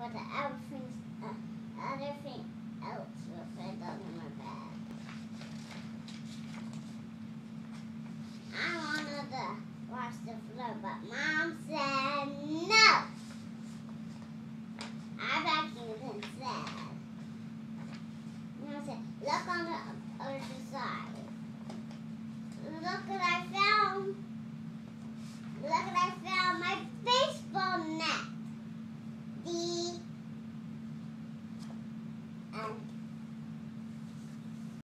but everything, uh, everything else was right under my bed. I wanted to wash the floor, but Mom said no. I vacuumed and said. Mom said, look on the other side. Look at Não.